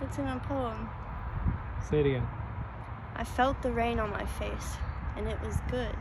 That's in a poem. Say it again. I felt the rain on my face, and it was good.